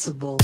sensible.